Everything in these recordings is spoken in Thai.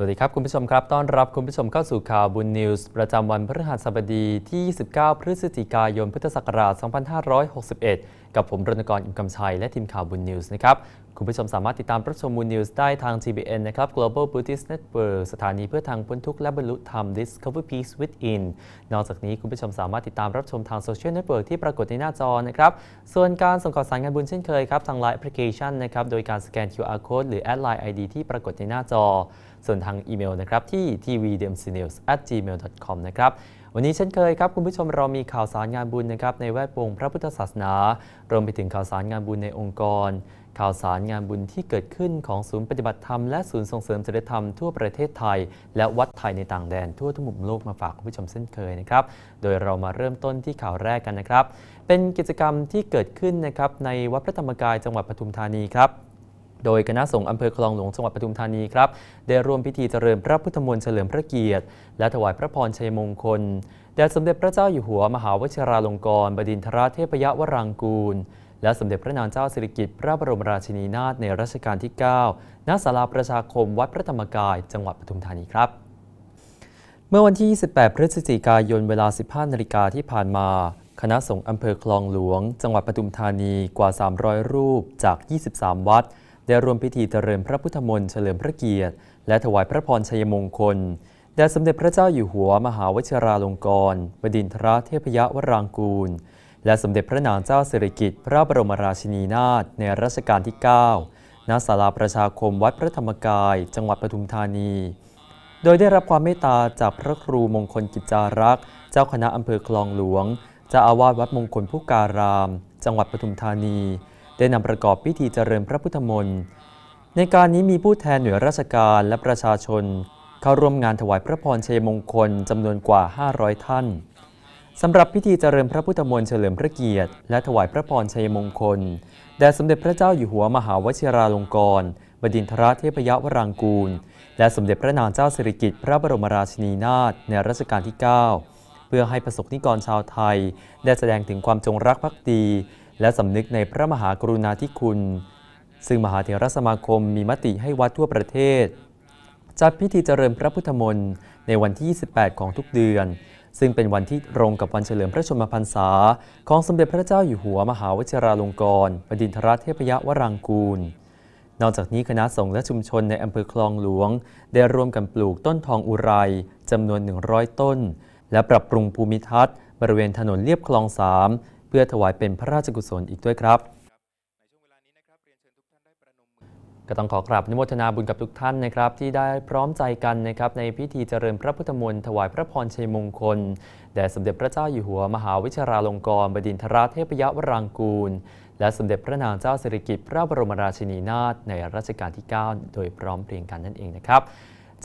สวัสดีครับคุณผู้ชมครับ ต้อนรับคุณผู้ชมเข้าสู่ข่าวบุญนิวส์ประจำวันพฤหัสบดีที่ 29 พฤศจิกายน พุทธศักราช 2561 กับผมรณกรอิมกำชัย และทีมข่าวบุญนิวส์นะครับ คุณผู้ชมสามารถติดตามรับชมบุญนิวส์ได้ทาง GBN นะครับ Global Buddhist Network สถานีเพื่อทางพ้นทุกข์และบรรลุธรรม Discover Peace Within นอกจากนี้คุณผู้ชมสามารถติดตามรับชมทางโซเชียลเน็ตเวิร์กที่ปรากฏในหน้าจอนะครับ ส่วนการส่งข่าวสารงานบุญเช่นเคยครับทาง Line Application นะครับ โดยการสแกน QR Code หรือ Add Line ID ที่ปรากฏในหน้าจอ ส่วนทางอีเมลนะครับที่ tvdmcnews@gmail.com นะครับวันนี้เช่นเคยครับคุณผู้ชมเรามีข่าวสารงานบุญนะครับในแวดวงพระพุทธศาสนา รวมไปถึงข่าวสารงานบุญในองค์กร ข่าวสารงานบุญที่เกิดขึ้นของศูนย์ปฏิบัติธรรมและศูนย์ส่งเสริมจริยธรรมทั่วประเทศไทย และวัดไทยในต่างแดนทั่วทุกมุมโลกมาฝากคุณผู้ชมเช่นเคยนะครับโดยเรามาเริ่มต้นที่ข่าวแรกกันนะครับ เป็นกิจกรรมที่เกิดขึ้นนะครับในวัดพระธรรมกายจังหวัดปทุมธานีครับ โดยคณะสงฆ์อำเภอคลองหลวงจังหวัดปทุมธานีครับ ได้ร่วมพิธีเจริญพระพุทธมนต์เฉลิมพระเกียรติ และถวายพระพรชัยมงคลแด่สมเด็จพระเจ้าอยู่หัวมหาวชิราลงกรณบดินทรเทพยวรางกูล และสมเด็จพระนางเจ้าสิริกิติ์พระบรมราชินีนาถในรัชกาลที่ 9 ณ ศาลาประชาคมวัดพระธรรมกาย จังหวัดปทุมธานีครับเมื่อวันที่ 28 พฤศจิกายน เวลา 15 นาฬิกาที่ผ่านมา คณะสงฆ์อำเภอคลองหลวง จังหวัดปทุมธานีกว่า 300 รูปจาก 23 วัด ได้ร่วมพิธีเจริญพระพุทธมนต์เฉลิมพระเกียรติ และถวายพระพรชัยมงคลแด่สมเด็จพระเจ้าอยู่หัวมหาวชิราลงกรณ์บดินทรเทพยวรางกูล และสมเด็จพระนางเจ้าสิริกิติ์พระบรมราชินีนาถในรัชกาลที่ 9 ณ ศาลาประชาคมวัดพระธรรมกาย จังหวัดปทุมธานี โดยได้รับความเมตตาจากพระครูมงคลกิจจารักษ์ เจ้าคณะอำเภอคลองหลวงเจ้าอาวาสวัดมงคลผู้การาม จังหวัดปทุมธานี ได้นำประกอบพิธีเจริญพระพุทธมนต์ ในการนี้มีผู้แทนหน่วยราชการและประชาชน เข้าร่วมงานถวายพระพรชัยมงคลจำนวนกว่า 500 ท่านสำหรับพิธีเจริญพระพุทธมนต์เฉลิมพระเกียรติ และถวายพระพรชัยมงคล แด่สมเด็จพระเจ้าอยู่หัวมหาวชิราลงกรณ์บดินทรเทพยวรางกูล และสมเด็จพระนางเจ้าสิริกิติ์พระบรมราชินีนาถในรัชกาลที่ 9 เพื่อให้ประสบนิกรชาวไทย ได้แสดงถึงความจงรักภักดี และสำนึกในพระมหากรุณาธิคุณ ซึ่งมหาเถรสมาคมมีมติให้วัดทั่วประเทศ จัดพิธีเจริญพระพุทธมนต์ในวันที่ 28 ของทุกเดือน ซึ่งเป็นวันที่ตรงกับวันเฉลิมพระชนมพรรษา ของสมเด็จพระเจ้าอยู่หัวมหาวชิราลงกรณบดินทรเทพยวรางกูล นอกจากนี้คณะสงฆ์และชุมชนในอำเภอคลองหลวง ได้ร่วมกันปลูกต้นทองอุไรจำนวน 100 ต้น และปรับปรุงภูมิทัศน์บริเวณถนนเลียบคลองสาม เพื่อถวายเป็นพระราชกุศลอีกด้วยครับก็ต้องขอกราบนุโมทนาบุญกับทุกท่านนะครับที่ได้พร้อมใจกันนะครับในพิธีเจริญพระพุทธมนต์ถวายพระพรชัยมงคลแด่สมเด็จพระเจ้าอยู่หัวมหาวิชาราลงกรณบดินทรเทพยวรางกูล และสมเด็จพระนางเจ้าสิริกิติ์พระบรมราชินีนาถในรัชกาลที่ 9 โดยพร้อมเพรียงกันนั่นเองนะครับ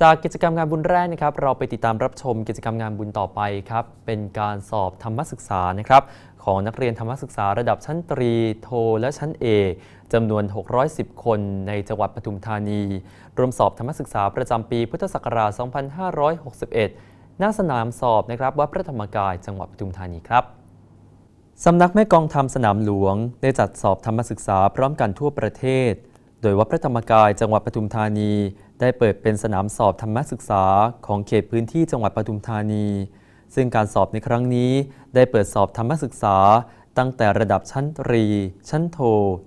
จากกิจกรรมงานบุญแรกนะครับ เราไปติดตามรับชมกิจกรรมงานบุญต่อไปครับ เป็นการสอบธรรมศึกษานะครับ ของนักเรียนธรรมศึกษาระดับชั้นตรี โท และชั้นเอกจำนวน 610 คนในจังหวัดปทุมธานีรวมสอบธรรมศึกษาประจำปีพุทธศักราช 2561 หน้าสนามสอบนะครับวัดพระธรรมกายจังหวัดปทุมธานีครับสำนักแม่กองธรรมสนามหลวง ได้จัดสอบธรรมศึกษาพร้อมกันทั่วประเทศ โดยวัดพระธรรมกายจังหวัดปทุมธานี ได้เปิดเป็นสนามสอบธรรมศึกษาของเขตพื้นที่จังหวัดปทุมธานี ซึ่งการสอบในครั้งนี้ได้เปิดสอบธรรมศึกษา ตั้งแต่ระดับชั้นตรี ชั้นโท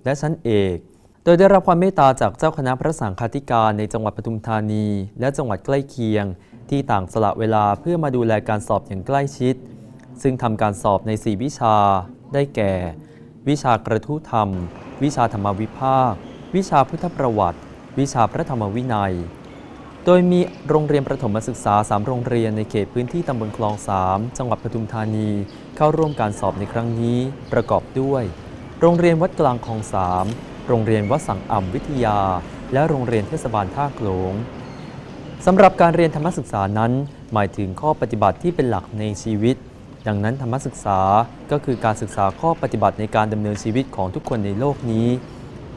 และชั้นเอก โดยได้รับความเมตตาจากเจ้าคณะพระสังฆาธิการในจังหวัดปทุมธานี และจังหวัดใกล้เคียง ที่ต่างสละเวลาเพื่อมาดูแลการสอบอย่างใกล้ชิด ซึ่งทำการสอบใน 4 วิชา ได้แก่ วิชากระทู้ธรรม วิชาธรรมวิภาค วิชาพุทธประวัติ วิชาพระธรรมวินัย โดยมีโรงเรียนประถมศึกษา 3 โรงเรียนในเขตพื้นที่ตำบลคลอง 3 จังหวัดปทุมธานี เข้าร่วมการสอบในครั้งนี้ ประกอบด้วย โรงเรียนวัดกลางคลอง 3 โรงเรียนวัดสังอ่ำวิทยา และโรงเรียนเทศบาลท่าโขลงสำหรับการเรียนธรรมศึกษานั้น หมายถึงข้อปฏิบัติที่เป็นหลักในชีวิต ดังนั้นธรรมศึกษาก็คือการศึกษาข้อปฏิบัติในการดำเนินชีวิตของทุกคนในโลกนี้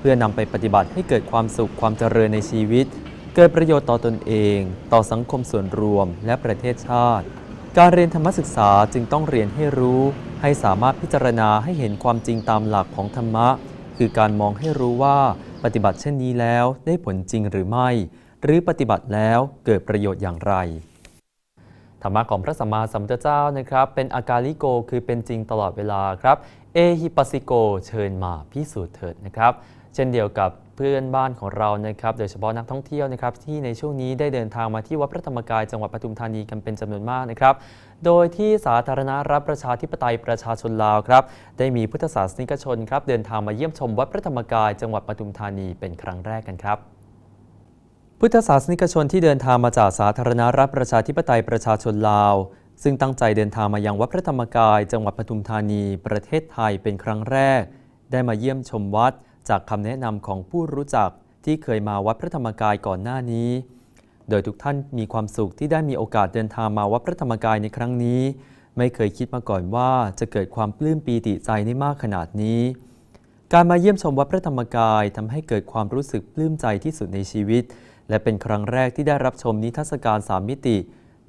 เพื่อนำไปปฏิบัติให้เกิดความสุขความเจริญในชีวิต เกิดประโยชน์ต่อตนเอง ต่อสังคมส่วนรวมและประเทศชาติ การเรียนธรรมศึกษาจึงต้องเรียนให้รู้ ให้สามารถพิจารณาให้เห็นความจริงตามหลักของธรรมะ คือการมองให้รู้ว่าปฏิบัติเช่นนี้แล้วได้ผลจริงหรือไม่ หรือปฏิบัติแล้วเกิดประโยชน์อย่างไรธรรมะของพระสัมมาสัมพุทธเจ้านะครับ เป็นอากาลิโกคือเป็นจริงตลอดเวลาครับ เอฮิปัสสิโก เชิญมาพิสูจน์เถิดนะครับ เช่นเดียวกับเพื่อนบ้านของเรานะครับ โดยเฉพาะนักท่องเที่ยวนะครับที่ในช่วงนี้ได้เดินทางมาที่วัดพระธรรมกายจังหวัดปทุมธานีกันเป็นจำนวนมากนะครับ โดยที่สาธารณรัฐประชาธิปไตยประชาชนลาวครับได้มีพุทธศาสนิกชนครับเดินทางมาเยี่ยมชมวัดพระธรรมกายจังหวัดปทุมธานีเป็นครั้งแรกกันครับพุทธศาสนิกชนที่เดินทางมาจากสาธารณรัฐประชาธิปไตยประชาชนลาว ซึ่งตั้งใจเดินทางมายังวัดพระธรรมกาย จังหวัดปทุมธานี ประเทศไทยเป็นครั้งแรก ได้มาเยี่ยมชมวัด จากคำแนะนำของผู้รู้จักที่เคยมาวัดพระธรรมกายก่อนหน้านี้ โดยทุกท่านมีความสุขที่ได้มีโอกาสเดินทางมาวัดพระธรรมกายในครั้งนี้ ไม่เคยคิดมาก่อนว่าจะเกิดความปลื้มปีติใจได้มากขนาดนี้ การมาเยี่ยมชมวัดพระธรรมกายทำให้เกิดความรู้สึกปลื้มใจที่สุดในชีวิต และเป็นครั้งแรกที่ได้รับชมนิทรรศการสามมิติ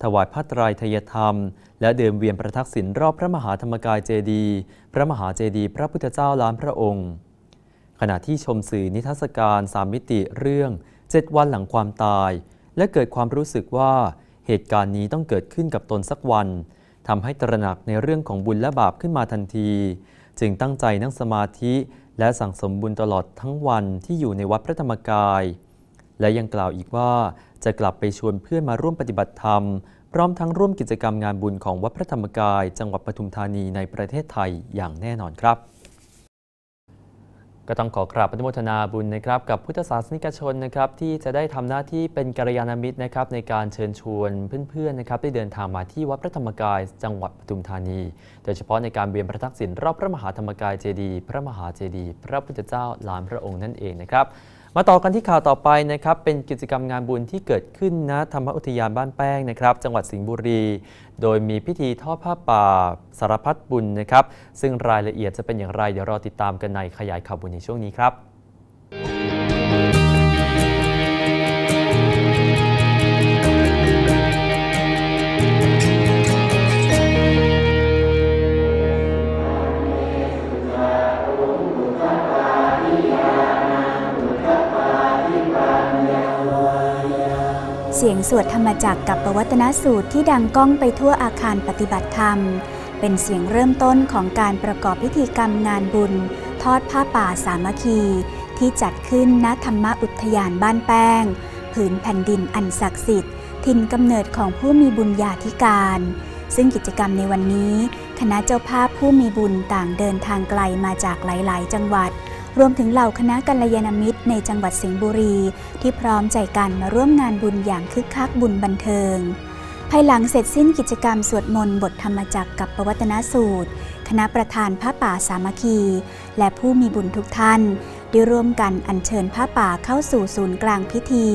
ถวายพระตรทยธรรม และเดิมเวียนประทักษิณรอบพระมหาธรรมกายเจดีย์พระมหาเจดีย์พระพุทธเจ้าล้านพระองค์ ขณะที่ชมสื่อนิทรรศการสามมิติเรื่อง7วันหลังความตาย และเกิดความรู้สึกว่าเหตุการณ์นี้ต้องเกิดขึ้นกับตนสักวันทำให้ตระหนักในเรื่องของบุญและบาปขึ้นมาทันที จึงตั้งใจนั่งสมาธิและสั่งสมบุญตลอดทั้งวันที่อยู่ในวัดพระธรรมกาย และยังกล่าวอีกว่าจะกลับไปชวนเพื่อนมาร่วมปฏิบัติธรรม พร้อมทั้งร่วมกิจกรรมงานบุญของวัดพระธรรมกาย จังหวัดปทุมธานีในประเทศไทยอย่างแน่นอนครับ ก็ต้องขอกราบอนุโมทนาบุญนะครับกับพุทธศาสนิกชนนะครับที่จะได้ทำหน้าที่เป็นกัลยาณมิตรนะครับในการเชิญชวนเพื่อนๆนะครับได้เดินทางมาที่วัดพระธรรมกาย จังหวัดปทุมธานี โดยเฉพาะในการเวียนพระทักษิณรอบพระมหาธรรมกายเจดีย์พระมหาเจดีย์พระพุทธเจ้าลานพระองค์นั่นเองนะครับ มาต่อกันที่ข่าวต่อไปนะครับเป็นกิจกรรมงานบุญที่เกิดขึ้นณธรรมอุทยานบ้านแป้งนะครับจังหวัดสิงห์บุรี โดยมีพิธีทอดผ้าป่าสารพัดบุญนะครับ ซึ่งรายละเอียดจะเป็นอย่างไรเดี๋ยวรอติดตามกันในขยายข่าวบุญในช่วงนี้ครับ สียงสวดธรรมจักรกับปวัตนสูตรที่ดังก้องไปทั่วอาคารปฏิบัติธรรม เป็นเสียงเริ่มต้นของการประกอบพิธีกรรมงานบุญ ทอดผ้าป่าสามัคคี ที่จัดขึ้นณธรรมอุทยานบ้านแป้ง ผืนแผ่นดินอันศักดิ์สิทธิ์ถิ่นกำเนิดของผู้มีบุญญาธิการ ซึ่งกิจกรรมในวันนี้ คณะเจ้าภาพผู้มีบุญต่างเดินทางไกลมาจากหลาย ๆ จังหวัด รวมถึงเหล่าคณะกัลยาณมิตรในจังหวัดสิงห์บุรี ที่พร้อมใจกันมาร่วมงานบุญอย่างคึกคักบุญบันเทิง ภายหลังเสร็จสิ้นกิจกรรมสวดมนต์บทธรรมจักรกับประวัตนสูตร คณะประธานผ้าป่าสามัคคี และผู้มีบุญทุกท่านได้ร่วมกันอัญเชิญผ้าป่าเข้าสู่ศูนย์กลางพิธี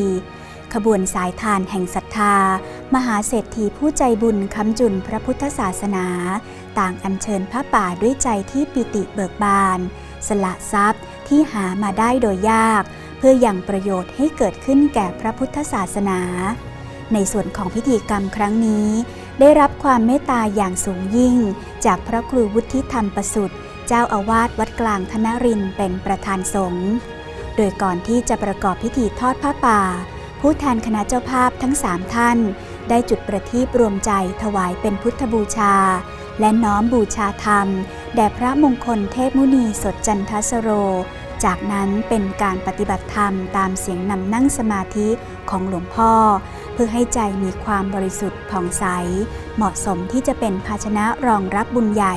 ขบวนสายทานแห่งศรัทธา มหาเศรษฐีผู้ใจบุญคำจุนพระพุทธศาสนา ต่างอัญเชิญผ้าป่าด้วยใจที่ปิติเบิกบาน สละทรัพย์ ที่หามาได้โดยยาก เพื่อยังประโยชน์ให้เกิดขึ้นแก่พระพุทธศาสนา ในส่วนของพิธีกรรมครั้งนี้ ได้รับความเมตตาอย่างสูงยิ่ง จากพระครูวุฒิธรรมประสุทธิ์เจ้าอาวาสวัดกลางธนรินเป็นประธานสงฆ์โดยก่อนที่จะประกอบพิธีทอดผ้าป่า ผู้แทนคณะเจ้าภาพทั้งสามท่าน ได้จุดประทีปรวมใจถวายเป็นพุทธบูชา และน้อมบูชาธรรม แด่พระมงคลเทพมุนีสดจันทสโร จากนั้นเป็นการปฏิบัติธรรมตามเสียงนำนั่งสมาธิของหลวงพ่อ เพื่อให้ใจมีความบริสุทธิ์ผ่องใส เหมาะสมที่จะเป็นภาชนะรองรับบุญใหญ่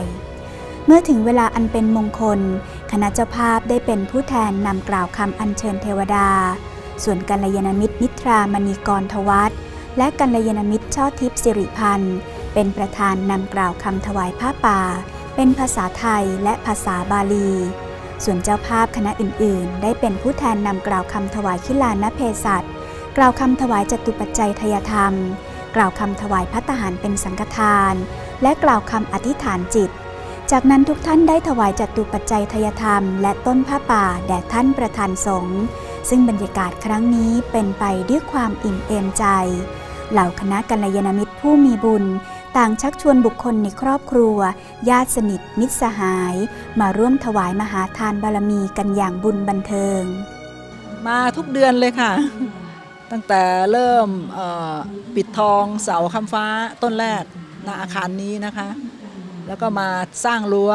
เมื่อถึงเวลาอันเป็นมงคล คณะเจ้าภาพได้เป็นผู้แทนนำกล่าวคำอัญเชิญเทวดา ส่วนกัลยาณมิตรนิทรามณีกรทวัฒและกัลยาณมิตรช่อทิพย์สิริพันธ์เป็นประธานนำกล่าวคำถวายผ้าป่า เป็นภาษาไทยและภาษาบาลี ส่วนเจ้าภาพคณะอื่นๆ ได้เป็นผู้แทนนำกล่าวคำถวายขิลานเพศัตกล่าวคำถวายจตุปัจจัยทยธรรม กล่าวคำถวายพัตหารเป็นสังฆทาน และกล่าวคำอธิษฐานจิต จากนั้นทุกท่านได้ถวายจตุปัจจัยทยธรรม และต้นผ้าป่าแด่ท่านประธานสงฆ์ซึ่งบรรยากาศครั้งนี้เป็นไปด้วยความอิ่มเอมใจ เหล่าคณะกัลยาณมิตรผู้มีบุญ ต่างชักชวนบุคคลในครอบครัว ญาติสนิท มิตรสหาย มาร่วมถวายมหาทานบารมีกันอย่างบุญบันเทิง มาทุกเดือนเลยค่ะ ตั้งแต่เริ่มปิดทองเสาคำฟ้าต้นแรกณอาคารนี้นะคะ แล้วก็มาสร้างรั้ว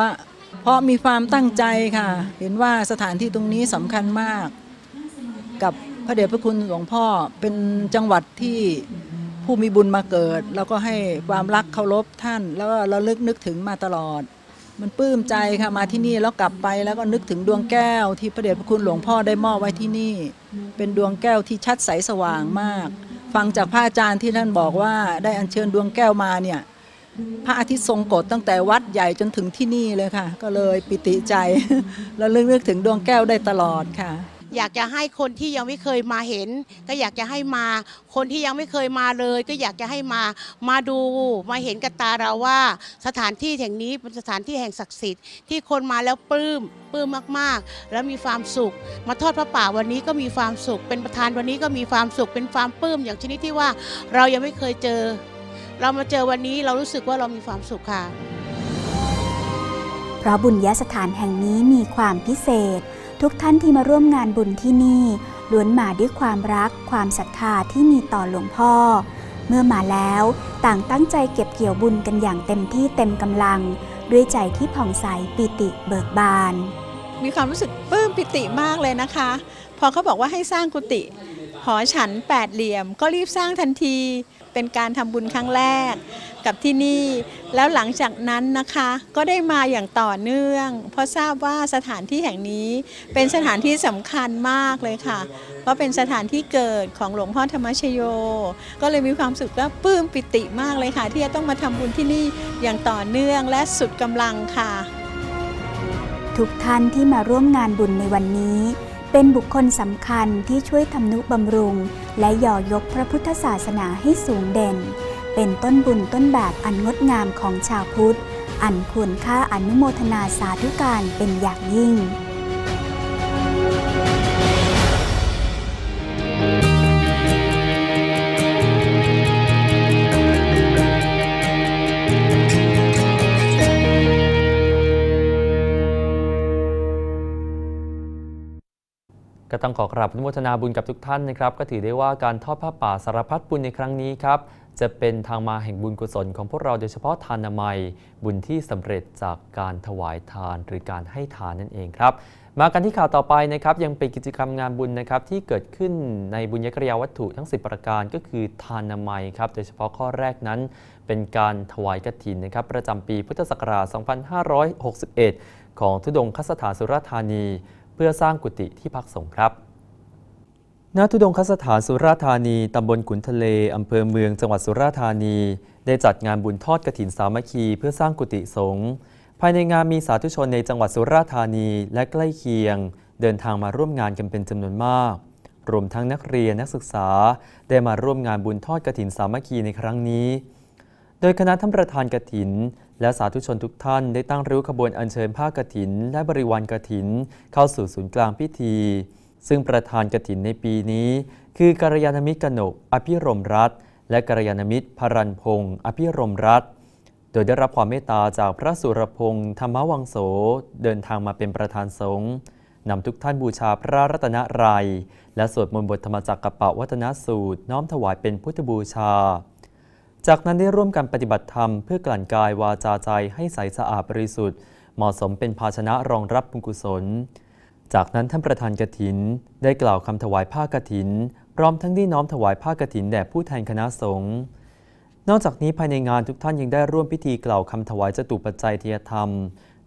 เพราะมีความตั้งใจค่ะ เห็นว่าสถานที่ตรงนี้สำคัญมาก กับพระเดชพระคุณหลวงพ่อเป็นจังหวัดที่ ผู้มีบุญมาเกิด แล้วก็ให้ความรักเคารพท่าน แล้วก็ระลึกนึกถึงมาตลอด มันปลื้มใจค่ะมาที่นี่แล้วกลับไปแล้วก็นึกถึงดวงแก้ว ที่พระเดชพระคุณหลวงพ่อได้มอบไว้ที่นี่ เป็นดวงแก้วที่ชัดใสสว่างมาก ฟังจากพระอาจารย์ที่ท่านบอกว่าได้อัญเชิญดวงแก้วมาเนี่ยพระอาทิตย์ทรงกฎตั้งแต่วัดใหญ่จนถึงที่นี่เลยค่ะ ก็เลยปิติใจแล้วลึกนึกถึงดวงแก้วได้ตลอดค่ะ อยากจะให้คนที่ยังไม่เคยมาเห็น ก็อยากจะให้มา คนที่ยังไม่เคยมาเลย ก็อยากจะให้มามาดูมาเห็นกับตาเราว่า สถานที่แห่งนี้เป็นสถานที่แห่งศักดิ์สิทธิ์ที่คนมาแล้วปลื้มปลื้มมากๆ แล้วมีความสุข มาทอดพระป่าวันนี้ก็มีความสุข เป็นประธานวันนี้ก็มีความสุขเป็นความปลื้มอย่างชนิดที่ว่าเรายังไม่เคยเจอ เรามาเจอวันนี้เรารู้สึกว่าเรามีความสุขค่ะเพราะบุญญสถานแห่งนี้มีความพิเศษ ทุกท่านที่มาร่วมงานบุญที่นี่ล้วนมาด้วยความรัก ความศรัทธาที่มีต่อหลวงพ่อ เมื่อมาแล้วต่างตั้งใจเก็บเกี่ยวบุญกันอย่างเต็มที่เต็มกำลัง ด้วยใจที่ผ่องใสปิติเบิกบาน มีความรู้สึกปลื้มปิติมากเลยนะคะ พอเขาบอกว่าให้สร้างกุฏิหอฉันแปดเหลี่ยม ก็รีบสร้างทันที เป็นการทำบุญครั้งแรกกับที่นี่ แล้วหลังจากนั้นนะคะก็ได้มาอย่างต่อเนื่อง เพราะทราบว่าสถานที่แห่งนี้เป็นสถานที่สำคัญมากเลยค่ะ เพราะเป็นสถานที่เกิดของหลวงพ่อธรรมชโย ก็เลยมีความสุขว่าปลื้มปิติมากเลยค่ะ ที่จะต้องมาทำบุญที่นี่อย่างต่อเนื่องและสุดกำลังค่ะ ทุกท่านที่มาร่วมงานบุญในวันนี้ เป็นบุคคลสำคัญที่ช่วยทำนุบำรุง และย่อยกพระพุทธศาสนาให้สูงเด่น เป็นต้นบุญต้นแบบอันงดงามของชาวพุทธ อันควรค่าอนุโมทนาสาธุการเป็นอย่างยิ่ง ก็ต้องขอกราบอนุโมทนาบุญกับทุกท่านนะครับ ก็ถือได้ว่าการทอดผ้าป่าสารพัดบุญในครั้งนี้ครับ จะเป็นทางมาแห่งบุญกุศลของพวกเราโดยเฉพาะทานนามัย บุญที่สำเร็จจากการถวายทานหรือการให้ทานนั่นเองครับ มากันที่ข่าวต่อไปนะครับยังเป็นกิจกรรมงานบุญนะครับที่เกิดขึ้นในบุญญกริยาวัตถุทั้ง 10 ประการก็คือทานนามัยครับโดยเฉพาะข้อแรกนั้น เป็นการถวายกฐินนะครับประจำปีพุทธศักราช 2561 ของทุดงคสถานสุราธานี เพื่อสร้างกุฏิที่พักสงฆ์ครับณทุดงคสถานสุราธานี ตำบลขุนทะเล อำเภอเมือง จังหวัดสุราธานี ได้จัดงานบุญทอดกฐินสามัคคีเพื่อสร้างกุฏิสงฆ์ภายในงานมีสาธุชนในจังหวัดสุราธานีและใกล้เคียง เดินทางมาร่วมงานกันเป็นจำนวนมาก รวมทั้งนักเรียนนักศึกษา ได้มาร่วมงานบุญทอดกฐินสามัคคีในครั้งนี้ โดยคณะท่านประธานกฐิน และสาธุชนทุกท่านได้ตั้งริ้วขบวนอัญเชิญผ้ากฐิน และบริวารกฐิน เข้าสู่ศูนย์กลางพิธี ซึ่งประธานกฐินในปีนี้ คือกัลยาณมิตรกนก อภิรมรัตและกัลยาณมิตรพรันพงศ์อภิรมรัตโดยได้รับความเมตตาจากพระสุรพงศ์ธรรมวังโส เดินทางมาเป็นประธานสงฆ์นำทุกท่านบูชาพระรัตนตรัยและสวดมนต์บทธรรมจักรกปวัฒนสูตร น้อมถวายเป็นพุทธบูชา จากนั้นได้ร่วมกันปฏิบัติธรรมเพื่อกลั่นกายวาจาใจให้ใสสะอาดบริสุทธิ์ เหมาะสมเป็นภาชนะรองรับบุญกุศล จากนั้นท่านประธานกฐิน ได้กล่าวคำถวายผ้ากฐิน พร้อมทั้งได้น้อมถวายผ้ากฐินแด่ผู้แทนคณะสงฆ์นอกจากนี้ภายในงานทุกท่านยังได้ร่วมพิธีกล่าวคำถวายจตุปัจจัยเทียธรรม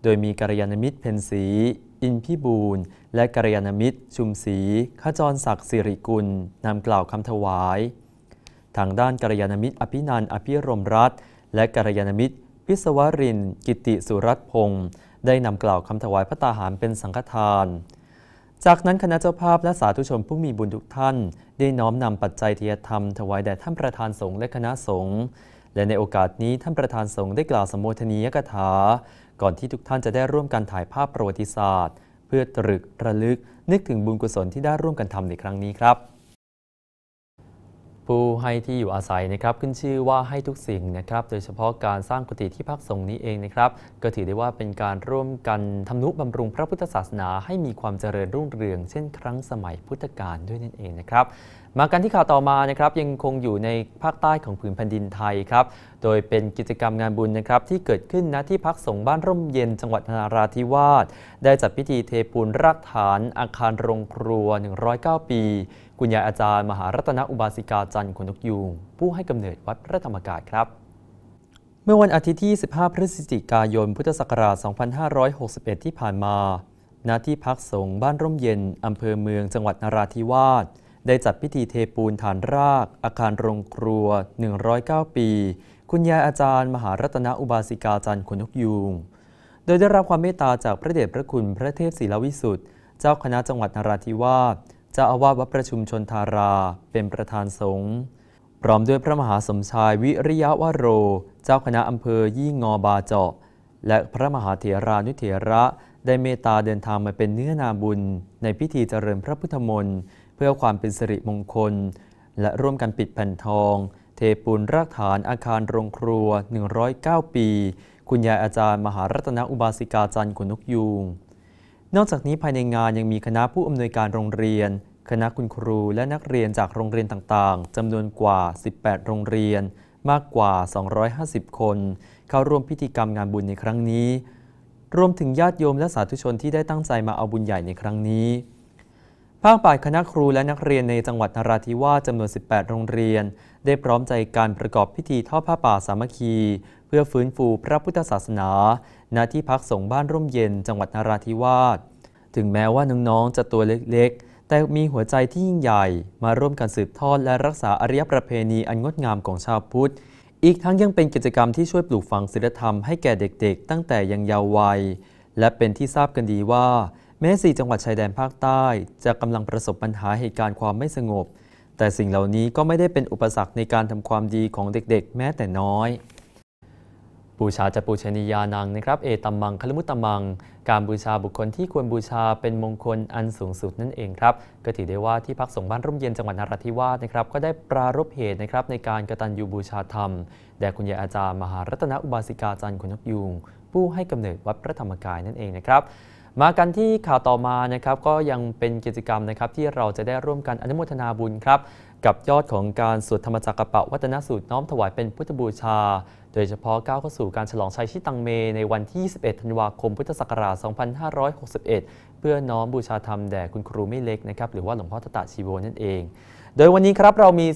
โดยมีกัลยาณมิตรเพนสี อินพิบูลและกัลยาณมิตร ชุมศรีขจรศักดิ์สิริกุลนำกล่าวคำถวาย ทางด้านกัลยาณมิตรอภินันอภิรมรัตและกัลยาณมิตร พิศวริน กิติสุรัตพงศ์ได้นำกล่าวคำถวายพระตาหารเป็นสังฆทาน จากนั้นคณะเจ้าภาพและสาธุชนผู้มีบุญทุกท่าน ได้น้อมนำปัจจัยเทียธรรมถวายแด่ท่านประธานสงฆ์และคณะสงฆ์และในโอกาสนี้ท่านประธานสงฆ์ได้กล่าวสมโภชนียกถา ก่อนที่ทุกท่านจะได้ร่วมกันถ่ายภาพประวัติศาสตร์ เพื่อตรึกระลึกนึกถึงบุญกุศลที่ได้ร่วมกันทำในครั้งนี้ครับ ผู้ให้ที่อยู่อาศัยนะครับขึ้นชื่อว่าให้ทุกสิ่งนะครับ โดยเฉพาะการสร้างกุฏิที่พักสงฆ์นี้เองนะครับ ก็ถือได้ว่าเป็นการร่วมกันทำนุบำรุงพระพุทธศาสนาให้มีความเจริญรุ่งเรือง เช่นครั้งสมัยพุทธกาลด้วยนั่นเองนะครับ มากันที่ข่าวต่อมานะครับยังคงอยู่ในภาคใต้ของผืนแผ่นดินไทยครับ โดยเป็นกิจกรรมงานบุญนะครับที่เกิดขึ้นณที่พักสงฆ์บ้านร่มเย็นจังหวัดนราธิวาสได้จัดพิธีเทปูนรากฐาน อาคารโรงครัว 109 ปีคุณยายอาจารย์ มหารัตนอุบาสิกาจันทร์ขนกยูงผู้ให้กำเนิดวัดพระธรรมกายครับเมื่อวันอาทิตย์ที่ 15 พฤศจิกายน พุทธศักราช 2561 ที่ผ่านมา ณ ที่พักสงฆ์บ้านร่มเย็น อำเภอเมือง จังหวัดนราธิวาส ได้จัดพิธีเทปูนฐานราก อาคารโรงครัว 109 ปี คุณยายอาจารย์มหารัตนอุบาสิกาจันทร์ขนกยูง โดยได้รับความเมตตาจากพระเดชพระคุณพระเทพศิลวิสุทธิ์ เจ้าคณะจังหวัดนราธิวาส เจ้าอาวาสวัดประชุมชนทารา เป็นประธานสงฆ์ พร้อมด้วยพระมหาสมชายวิริยะวโร เจ้าคณะอำเภอยี่งอบาเจาะ และพระมหาเถรานุเถระได้เมตตาเดินทางมาเป็นเนื้อนาบุญ ในพิธีเจริญพระพุทธมนต์ เพื่อความเป็นสิริมงคล และร่วมกันปิดแผ่นทอง เทปูนรากฐานอาคารโรงครัว 109 ปี คุณยายอาจารย์มหารัตนอุบาสิกาจันทร์ขนกยูงนอกจากนี้ภายในงานยังมีคณะผู้อำนวยการโรงเรียน คณะคุณครูและนักเรียนจากโรงเรียนต่างๆจำนวนกว่า 18 โรงเรียน มากกว่า 250 คน เข้าร่วมพิธีกรรมงานบุญในครั้งนี้ รวมถึงญาติโยมและสาธุชนที่ได้ตั้งใจมาเอาบุญใหญ่ในครั้งนี้ ภาคบ่ายคณะครูและนักเรียนในจังหวัดนราธิวาสจำนวน 18 โรงเรียน ได้พร้อมใจการประกอบพิธีทอดผ้าป่าสามัคคี เพื่อฟื้นฟูพระพุทธศาสนา ณ ที่พักสงฆ์บ้านร่มเย็น จังหวัดนราธิวาส ถึงแม้ว่าน้องๆจะตัวเล็กๆ แต่มีหัวใจที่ยิ่งใหญ่ มาร่วมกันสืบทอดและรักษาอารยประเพณีอันงดงามของชาวพุทธ อีกทั้งยังเป็นกิจกรรมที่ช่วยปลูกฝังศีลธรรมให้แก่เด็กๆ ตั้งแต่ยังเยาว์วัย และเป็นที่ทราบกันดีว่า แม้สี่จังหวัดชายแดนภาคใต้ จะกำลังประสบปัญหาเหตุการณ์ความไม่สงบ แต่สิ่งเหล่านี้ก็ไม่ได้เป็นอุปสรรคในการทำความดีของเด็กๆ แม้แต่น้อย บูชาจะปูชนียานังนะครับ เอตัมมังคลมุตตมัง การบูชาบุคคลที่ควรบูชาเป็นมงคลอันสูงสุดนั่นเองครับ ก็ถือได้ว่าที่พักสงฆ์บ้านร่มเย็นจังหวัดนราธิวาสนะครับ ก็ได้ปรารภเหตุนะครับในการกตัญญูบูชาธรรม แด่คุณยายอาจารย์มหารัตนอุบาสิกาจันทร์ขนกยูงผู้ให้กำเนิดวัดพระธรรมกายนั่นเองนะครับ มากันที่ข่าวต่อมานะครับก็ยังเป็นกิจกรรมนะครับที่เราจะได้ร่วมกันอนุโมทนาบุญครับกับยอดของการสวดธรรมจักรปะวัตนสูตรน้อมถวายเป็นพุทธบูชา โดยเฉพาะก้าวเข้าสู่การฉลองชัยชิตังเม ในวันที่ 21 ธันวาคมพุทธศักราช 2561 เพื่อน้อมบูชาธรรมแด่คุณครูไม่เล็กนะครับหรือว่าหลวงพ่อตตะชีโวนั่นเอง โดยวันนี้ครับเรามี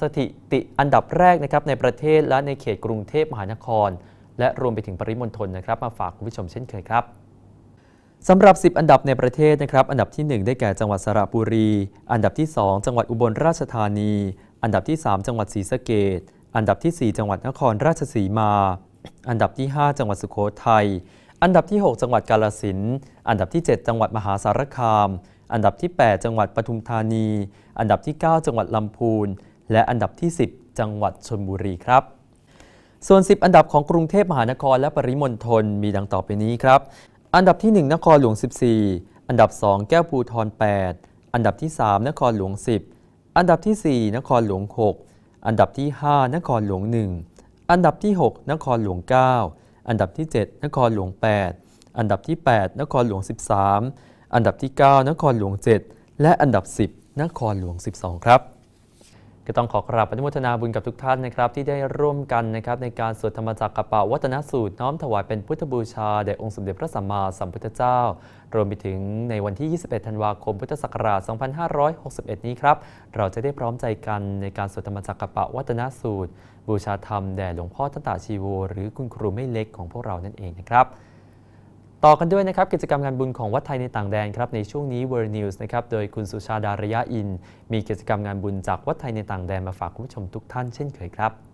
สถิติอันดับแรกนะครับในประเทศและในเขตกรุงเทพมหานคร และรวมไปถึงปริมณฑลนะครับมาฝากคุณผู้ชมเช่นเคยครับ สำหรับ 10 อันดับในประเทศนะครับ อันดับที่ 1 ได้แก่จังหวัดสระบุรี อันดับที่ 2 จังหวัดอุบลราชธานี อันดับที่ 3 จังหวัดศรีสะเกดอันดับที่ 4 จังหวัดนครราชสีมา อันดับที่ 5 จังหวัดสุโขทัย อันดับที่ 6 จังหวัดกาลสินอันดับที่ 7 จังหวัดมหาสารคาม อันดับที่ 8 จังหวัดปทุมธานี อันดับที่ 9 จังหวัดลำพูน และอันดับที่ 10 จังหวัดชลบุรีครับส่วน 10 อันดับของกรุงเทพมหานครและปริมณฑลมีดังต่อไปนี้ครับ อันดับที่ 1 นครหลวง 14 อันดับ 2 แก้วภูทร8อันดับที่ 3 นครหลวง 10 อันดับที่ 4 นครหลวง 6 อันดับที่ 5 นครหลวง 1 อันดับที่ 6 นครหลวง 9 อันดับที่ 7 นครหลวง 8 อันดับที่ 8 นครหลวง 13 อันดับที่ 9 นครหลวง 7 และอันดับ 10 นครหลวง 12 ครับ ก็ต้องขอกราบอนุโมทนาบุญกับทุกท่านนะครับที่ได้ร่วมกันนะครับในการสวดธรรมจักรกับปะวัตนสูตรน้อมถวายเป็นพุทธบูชาแด่องค์สมเด็จพระสัมมาสัมพุทธเจ้า รวมไปถึงในวันที่ 21 ธันวาคม พุทธศักราช 2561 นี้ครับ เราจะได้พร้อมใจกันในการสวดธรรมจักรกับปะวัตนสูตร บูชาธรรมแด่หลวงพ่อทัตตาชีโว หรือคุณครูไม่เล็กของพวกเรานั่นเองนะครับ ต่อกันด้วยนะครับกิจกรรมงานบุญของวัดไทยในต่างแดนครับในช่วงนี้ World News นะครับโดยคุณสุชาดาระยะอิน มีกิจกรรมงานบุญจากวัดไทยในต่างแดนมาฝากคุณผู้ชมทุกท่านเช่นเคยครับ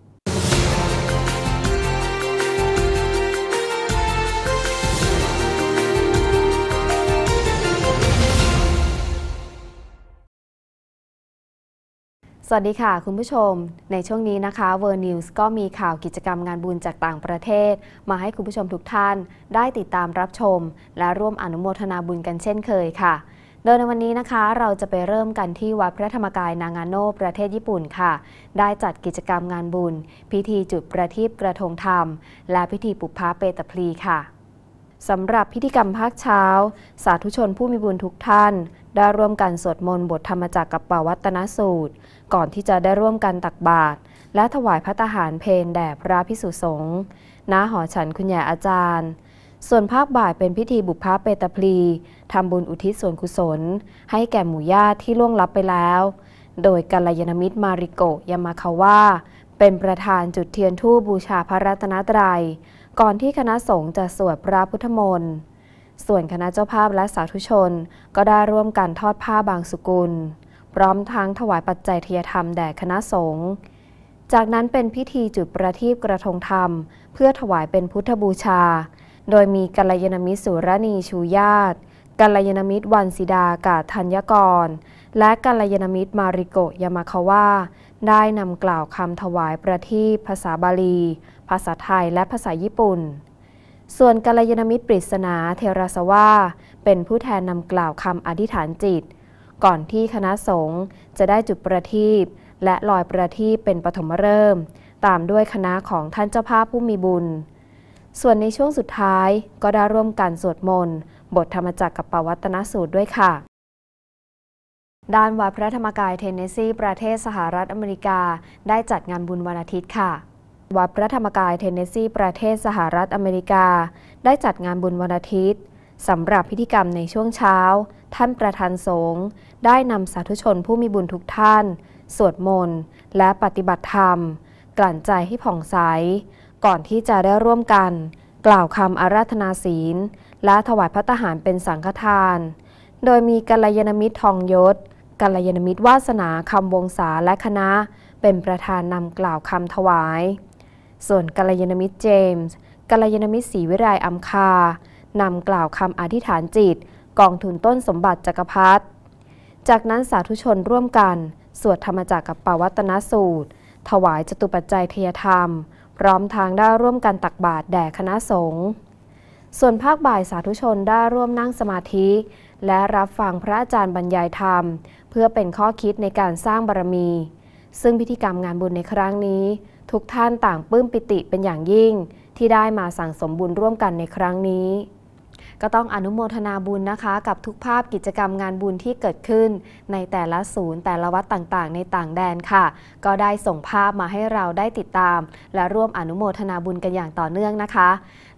สวัสดีค่ะ คุณผู้ชม ในช่วงนี้นะคะ World News ก็มีข่าวกิจกรรมงานบุญจากต่างประเทศ มาให้คุณผู้ชมทุกท่านได้ติดตามรับชม และร่วมอนุโมทนาบุญกันเช่นเคยค่ะ โดยในวันนี้นะคะเราจะไปเริ่มกันที่วัดพระธรรมกายนางาโนประเทศญี่ปุ่นค่ะ ได้จัดกิจกรรมงานบุญ พิธีจุดประทีปกระทงธรรม และพิธีปุพพาเปตพลีค่ะสำหรับพิธีกรรมภาคเช้า สาธุชนผู้มีบุญทุกท่าน ได้ร่วมกันสวดมนต์บทธรรมจักรกับปวัตนสูตร ก่อนที่จะได้ร่วมกันตักบาตรและถวายพระตาหารเพนแด่พระพิสุสงฆ์ณหอฉันคุณยายอาจารย์ ส่วนภาคบ่ายเป็นพิธีบุพพาเปตพลีทำบุญอุทิศส่วนกุศล ให้แก่หมู่ญาติที่ล่วงลับไปแล้ว โดยกัลยาณมิตรมาริโกยามาคาว่าเป็นประธานจุดเทียนทูบบูชาพระรัตนตรัย ก่อนที่คณะสงฆ์จะสวดพระพุทธมนต์ ส่วนคณะเจ้าภาพและสาธุชน ก็ได้ร่วมกันทอดผ้าบางสุกุล พร้อมทั้งถวายปัจจัยเทียธรรมแด่คณะสงฆ์จากนั้นเป็นพิธีจุดประทีปกระทงธรรม เพื่อถวายเป็นพุทธบูชา โดยมีกัลยาณมิตรสุรณีชูญาติกัลยาณมิตรวันศิดากาธัญญกร และกัลยาณมิตรมาริโกยามาคาว่าได้นำกล่าวคำถวายประทีปภาษาบาลี ภาษาไทยและภาษาญี่ปุ่น ส่วนกัลยาณมิตรปริศนาเทราสว่า เป็นผู้แทนนำกล่าวคำอธิษฐานจิต ก่อนที่คณะสงฆ์จะได้จุดประทีปและลอยประทีปเป็นปฐมฤกษ์ตามด้วยคณะของท่านเจ้าภาพผู้มีบุญ ส่วนในช่วงสุดท้ายก็ได้ร่วมกันสวดมนต์บทธรรมจักรกับปวัตนสูตรด้วยค่ะ ด้านวัดพระธรรมกายเทนเนสซีประเทศสหรัฐอเมริกา ได้จัดงานบุญวันอาทิตย์ค่ะวัดพระธรรมกายเทนเนสซีประเทศสหรัฐอเมริกา ได้จัดงานบุญวันอาทิตย์สำหรับพิธีกรรมในช่วงเช้า ท่านประธานสงฆ์ได้นำสาธุชนผู้มีบุญทุกท่าน สวดมนต์และปฏิบัติธรรม กลั่นใจให้ผ่องใส ก่อนที่จะได้ร่วมกัน กล่าวคำอาราธนาศีล และถวายพระตาหารเป็นสังฆทาน โดยมีกัลยาณมิตรทองยศกัลยาณมิตรวาสนาคำวงศาและคณะ เป็นประธานนำกล่าวคำถวาย ส่วนกัลยาณมิตรเจมส์กัลยาณมิตรศรีวิไลอัมคานำกล่าวคำอธิษฐานจิต กองทุนต้นสมบัติจักรพรรดิจากนั้นสาธุชนร่วมกัน สวดธรรมจักรกับปวัตนสูตร ถวายจตุปัจจัยเทยธรรม พร้อมทางได้ร่วมกันตักบาตรแด่คณะสงฆ์ส่วนภาคบ่ายสาธุชนได้ร่วมนั่งสมาธิ และรับฟังพระอาจารย์บรรยายธรรม เพื่อเป็นข้อคิดในการสร้างบารมี ซึ่งพิธีกรรมงานบุญในครั้งนี้ ทุกท่านต่างปลื้มปิติเป็นอย่างยิ่ง ที่ได้มาสั่งสมบุญร่วมกันในครั้งนี้ ก็ต้องอนุโมทนาบุญนะคะ กับทุกภาพกิจกรรมงานบุญที่เกิดขึ้น ในแต่ละศูนย์แต่ละวัดต่างๆ ในต่างแดนค่ะ ก็ได้ส่งภาพมาให้เราได้ติดตาม และร่วมอนุโมทนาบุญกันอย่างต่อเนื่องนะคะ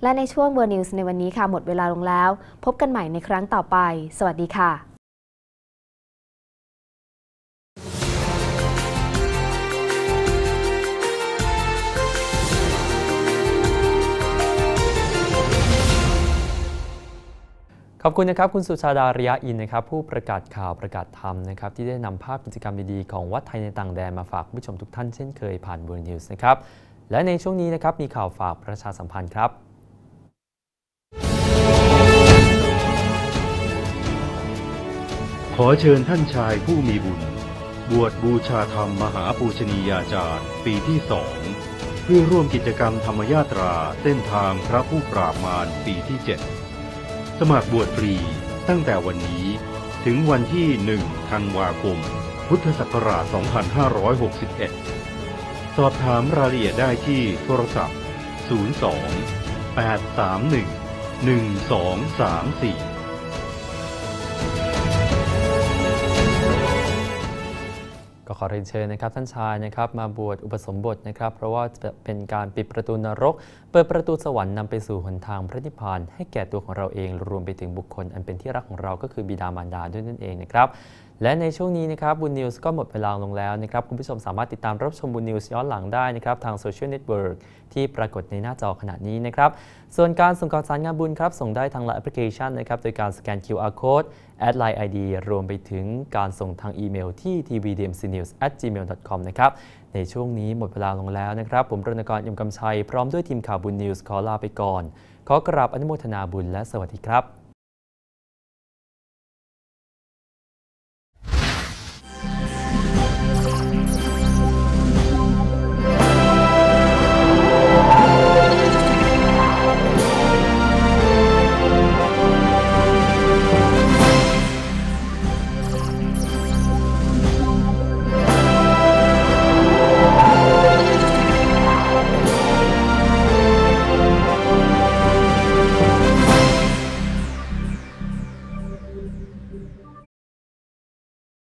และในช่วงเวอร์นิวส์ในวันนี้ค่ะหมดเวลาลงแล้ว พบกันใหม่ในครั้งต่อไป สวัสดีค่ะ อบคุณนะครับ คุณสุชาดาริยะอินนะครับ ผู้ประกาศข่าวประกาศธรรมนะครับ ที่ได้นำภาพกิจกรรมดีๆ ของวัดไทยในต่างแดนมาฝากผู้ชมทุกท่านเช่นเคยผ่านบูรนิวส์นะครับ และในช่วงนี้นะครับมีข่าวฝากประชาสัมพันธ์ครับขอเชิญท่านชายผู้มีบุญ บวชบูชาธรรมมหาปูชนียาจารย์ ปีที่สองเพื่อร่วมกิจกรรมธรรมยาตราเส้นทางพระผู้ปราบมารปีที่เจ็ด สมัครบวชฟรีตั้งแต่วันนี้ถึงวันที่ 1 ธันวาคม พุทธศักราช 2561 สอบถามรายละเอียดได้ที่โทรศัพท์ 02 831 1234 ขอเรียนเชิญนะครับท่านชายนะครับมาบวชอุปสมบทนะครับ เพราะว่าจะเป็นการปิดประตูนรก เปิดประตูสวรรค์นำไปสู่หนทางพระนิพพานให้แก่ตัวของเราเองรวมไปถึงบุคคล อันเป็นที่รักของเราก็คือบิดามารดาด้วยนั่นเองนะครับ และในช่วงนี้นะครับบุญนิวส์ก็หมดเวลาลงแล้วนะครับ คุณผู้ชมสามารถติดตามรับชมบุญนิวส์ย้อนหลังได้นะครับ ทางโซเชียลเน็ตเวิร์กที่ปรากฏในหน้าจอขณะนี้นะครับ ส่วนการส่งข่าวสารงานบุญครับ ส่งได้ทางไลน์แอปพลิเคชันนะครับ โดยการสแกน QR code add Line ID รวมไปถึงการส่งทางอีเมลที่ tvdmcnews@gmail.com นะครับในช่วงนี้หมดเวลาลงแล้วนะครับ ผมรณกรยมกำชัยพร้อมด้วยทีมข่าวบุญนิวส์ขอลาไปก่อน ขอกราบอนุโมทนาบุญและสวัสดีครับ